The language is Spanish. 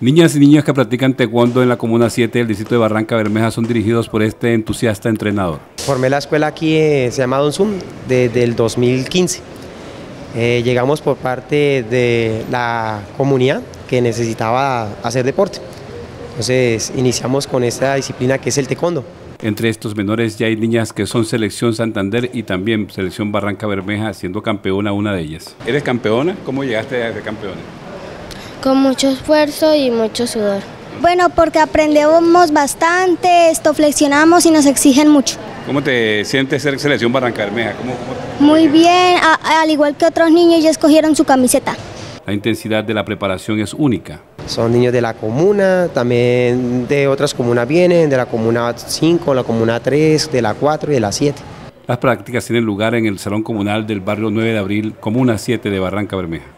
Niñas y niños que practican taekwondo en la Comuna 7 del distrito de Barranca Bermeja son dirigidos por este entusiasta entrenador. Formé la escuela aquí, eh, se llama Don Zoom, desde el 2015. Eh, llegamos por parte de la comunidad que necesitaba hacer deporte. Entonces iniciamos con esta disciplina que es el taekwondo. Entre estos menores ya hay niñas que son selección Santander y también selección Barranca Bermeja, siendo campeona una de ellas. ¿Eres campeona? ¿Cómo llegaste a ser campeona? Con mucho esfuerzo y mucho sudor. Bueno, porque aprendemos bastante, esto flexionamos y nos exigen mucho. ¿Cómo te sientes ser selección Barranca Bermeja? ¿Cómo, Muy bien, al igual que otros niños ya escogieron su camiseta. La intensidad de la preparación es única. Son niños de la comuna, también de otras comunas vienen, de la comuna 5, la comuna 3, de la 4 y de la 7. Las prácticas tienen lugar en el Salón Comunal del barrio 9 de Abril, Comuna 7 de Barranca Bermeja.